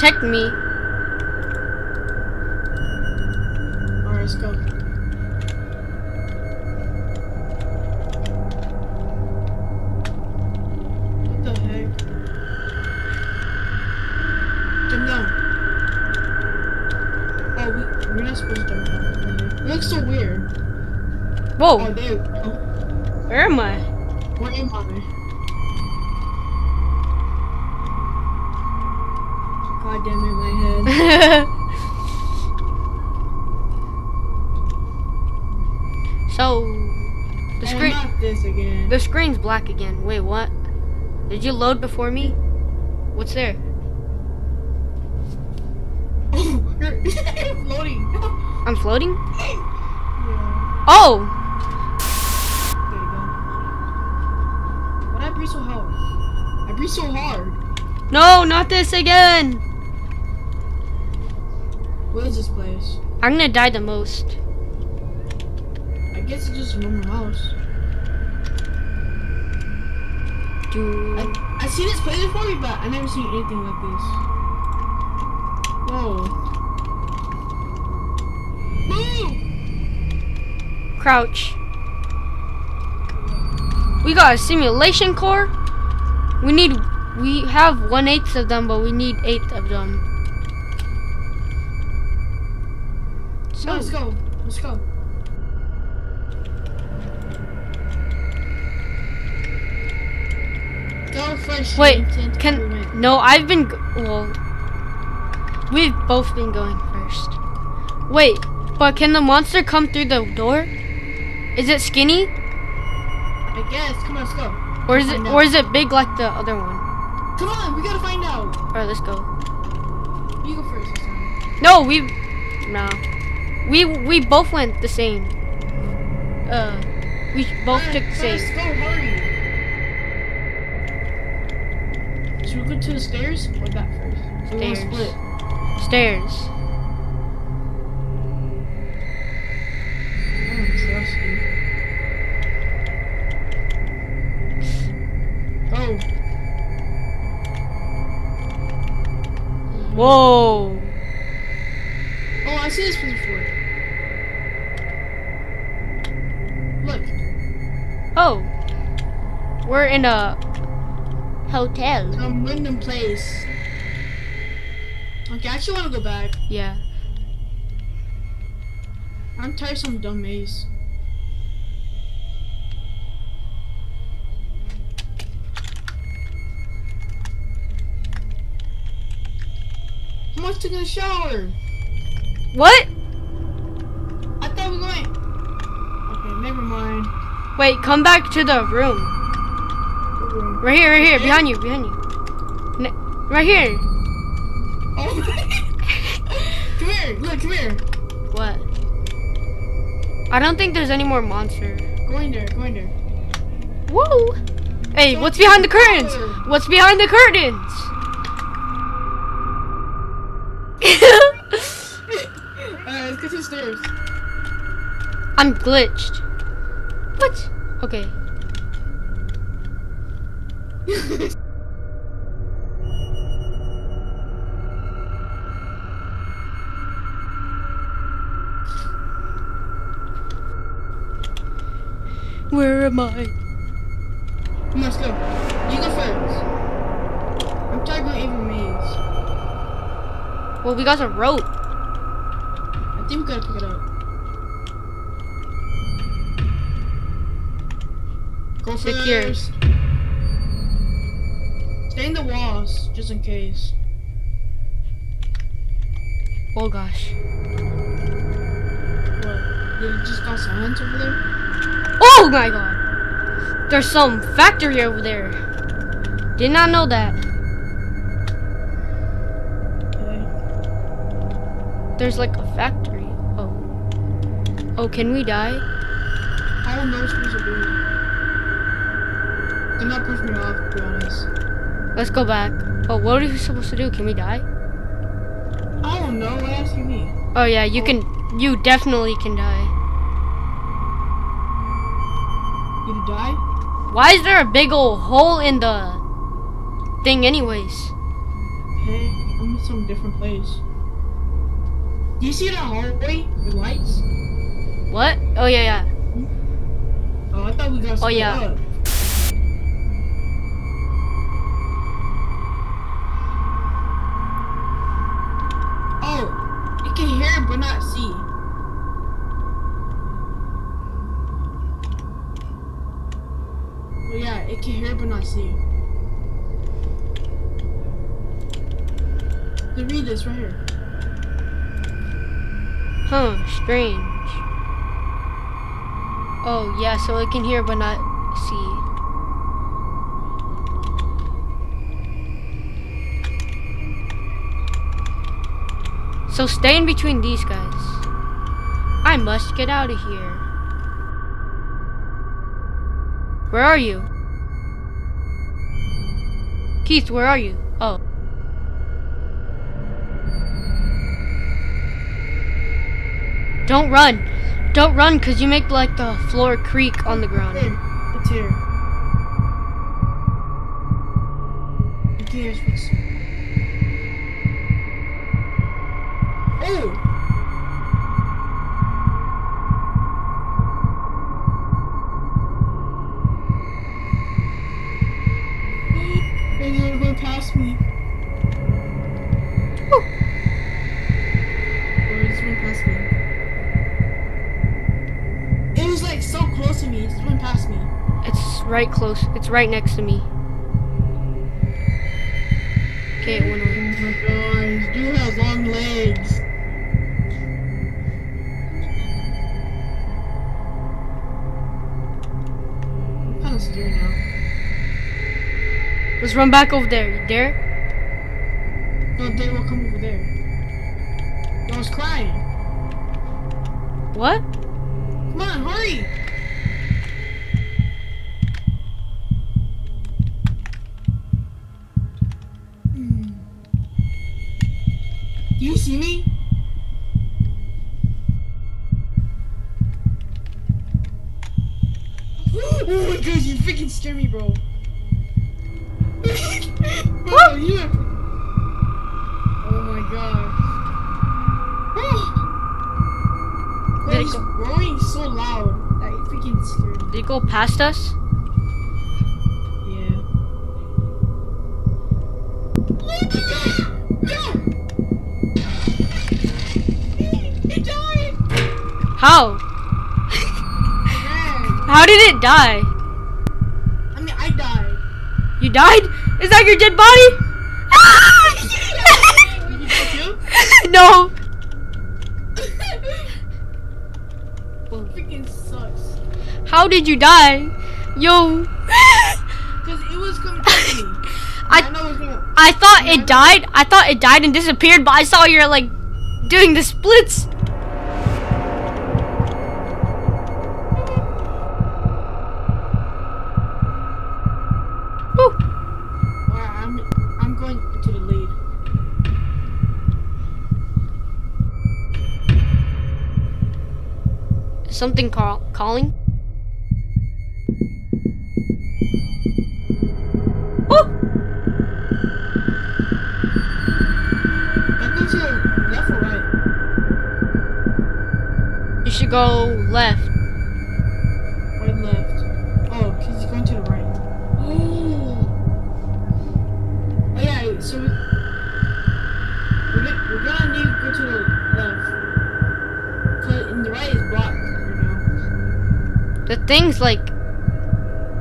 protect me. Alright, let's go. What the heck? Jump down. Oh, we, we're not supposed to jump down. It looks so weird. Oh, Whoa, there. Oh, where am I? where am I? God damn it, my head. so, the screen, not this again. the screen's black again. Wait, what? Did you load before me? What's there? Oh, you're floating. I'm floating? yeah. Oh! There you go. Why did I breathe so hard? I breathe so hard. No, not this again! What is this place? I'm gonna die the most. I guess it's just a normal house. Dude. I, I seen this place before, but I never seen anything like this. Whoa. Move! Crouch. We got a simulation core. We need, we have one eighth of them, but we need eight of them. Let's go. Let's go. Go first. Wait, James, and we can no? I've been well. We've both been going first. Wait, but can the monster come through the door? Is it skinny, I guess. Come on, let's go. or is it, or is it big like the other one? Come on, we gotta find out. All right, let's go. You go first this time. No, we, no, we we both went the same. Uh, we both Alright, took the first, same. go, hurry. Should we go to the stairs or that first? Or we Stairs. split? Stairs. I don't trust you. Go. Whoa. We're in a hotel. Some random place. Okay, I actually want to go back. Yeah. I'm tired of some dumb maze. Much took a shower? What? I thought we were going. Okay, never mind. Wait, come back to the room. Right here, right here, behind you, behind you. Ne- right here. Oh. come here. Look, come here. What? I don't think there's any more monster. Go in there. Go in there. Whoa! Hey, what's behind the curtains? What's behind the curtains? Alright, let's get to the stairs. I'm glitched. What? Okay. Where am I? Come on, let's go. You go first. I'm tired of even every maze. Well, we got a rope. I think we gotta pick it up. Go Secure. first. Stay in the walls, just in case. Oh gosh. What? They just got silence over there? Oh my god! There's some factory over there. Did not know that. Okay. There's like a factory. Oh. Oh, can we die? I don't know what supposed to do. They're not pushing me off, to be honest. Let's go back. Oh, what are we supposed to do? Can we die? I don't know. Why you me? Oh yeah, you can. You definitely can die. You die? Why is there a big old hole in the thing, anyways? Hey, I'm in some different place. Do you see that hallway with lights? What? Oh yeah, yeah. Oh, I thought we got. Oh, yeah. Up. See. To read this right here. Huh, strange. Oh, yeah, so it can hear but not see. So stay in between these guys. I must get out of here. Where are you? Keith, where are you? Oh. Don't run. Don't run because you make like the floor creak on the ground. Hey, it's here. You can hear his voice. Oh! And he went past me. Whew. Or he just went past me. It was like so close to me, it just went past me. It's right close. It's right next to me. Okay, it went Oh my gosh, dude has long legs. I'm kind of scared now. Let's run back over there. You dare? No, they will come over there. I was crying. What? Do you see me? oh my god, you freaking scare me, bro. bro, you have... Oh my god. Bro, he's go- roaring so loud that it freaking scared me. Did it go past us? How? How did it die? I mean, I died. You died? Is that your dead body? Did you die no. freaking sucks. How did you die? Yo. Cause it was coming towards me. I know it was gonna. I thought it died. I thought it died and disappeared, but I saw you're like doing the splits. Woo. Alright, I'm I'm going to the lead. Is Something call calling? Oh! I go to the left or right? You should go left. Or left? Oh, cause he's going to the right. Oh. Oh yeah. So we, we're gonna, we're gonna need to go to the left. Cause in the right is blocked right now. The thing's like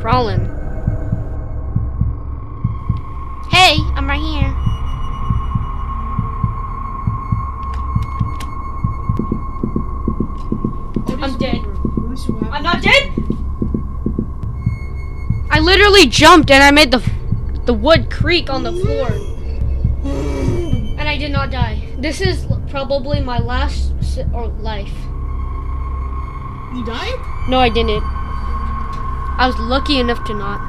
crawling. Hey, I'm right here. Oh, this I'm is dead. over. Let me see what I'm happens. not dead. I literally jumped and I made the the wood creak on the floor, and I did not die. This is probably my last or life. You died? No, I didn't. I was lucky enough to not.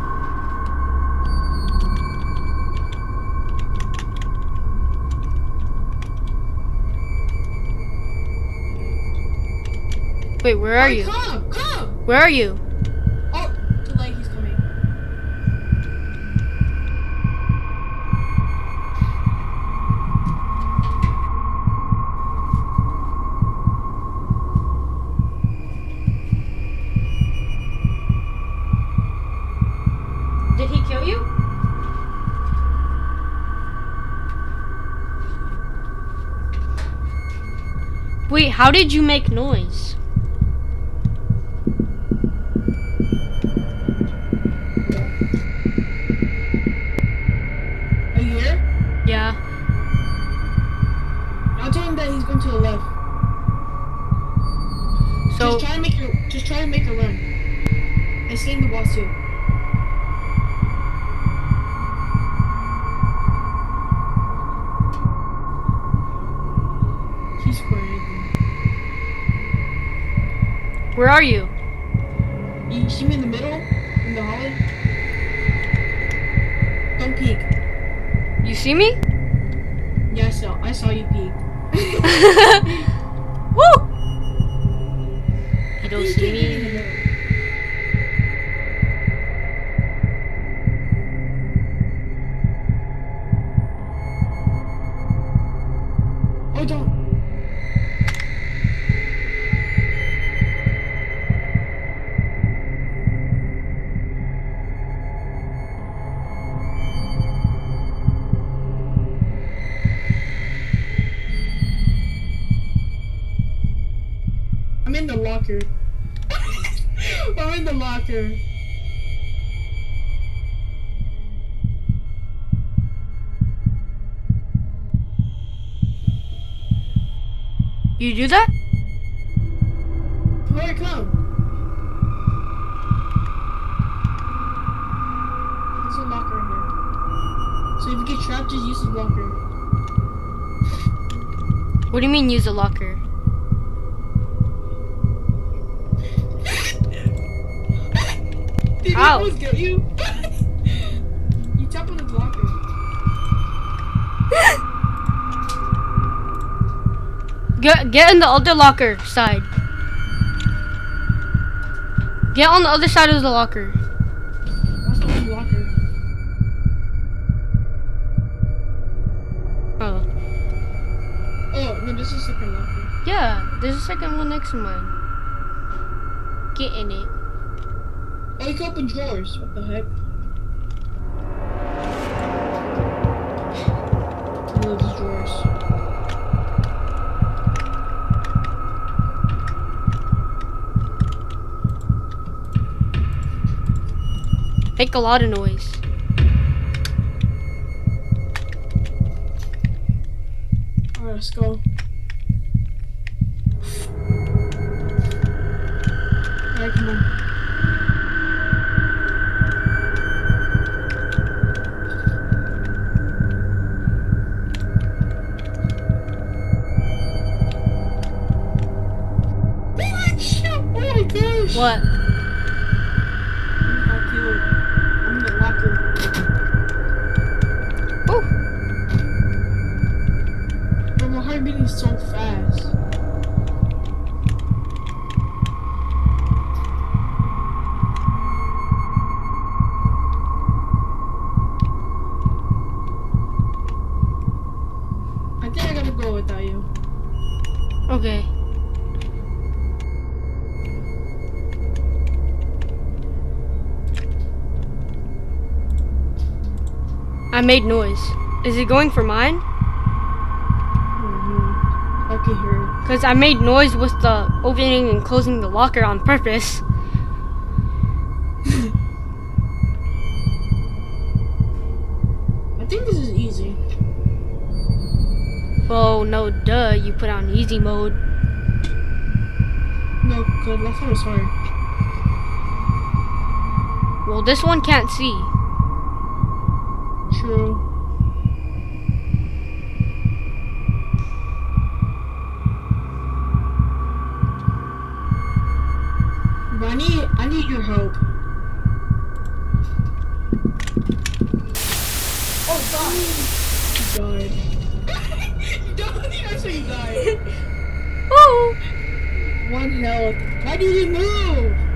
Wait, where are you? Come, come. Where are you? Oh, the light he's coming. Wait, how did you make noise? Are you here? Yeah. I'll tell him that he's going to the left. So just try to make a just try to make a run. And stay in the boss too. He's crazy. Where are you? You see me in the middle? In the hallway? Don't peek. You see me? Yeah, I saw I saw you peek. Woo! You don't see can't get in me. Locker. You do that? Where I come? There's a locker in here. So if you get trapped, just use the locker. What do you mean use a locker? Did Ow. he get you? you tap on the locker. Get get in the other locker side. Get on the other side of the locker. That's the only locker. Oh. Oh, no, this is the second locker. Yeah, there's a second one next to mine. Get in it. Oh, you can open drawers. What the heck? Love these drawers. Make a lot of noise. Alright, let's go. What? I made noise. Is it going for mine? Mm-hmm. I can hear it. Because I made noise with the opening and closing the locker on purpose. I think this is easy. Well, no, duh, you put on easy mode. No, good. Last one was hard. Well, this one can't see. True. But I need, I need your help. Oh, God. You died. That's how you died. Woo! Oh. One health. Why did you move?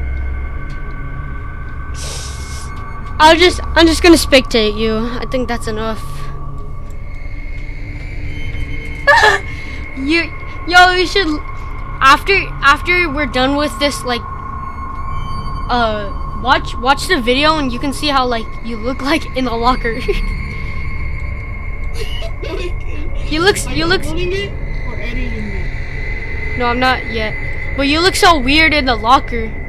I'll just, I'm just gonna spectate you. I think that's enough. you, yo, you should, after, after we're done with this, like, uh, watch, watch the video and you can see how, like, you look like in the locker. you looks, Are you looks, uploading it or editing it? No, I'm not yet. But you look so weird in the locker.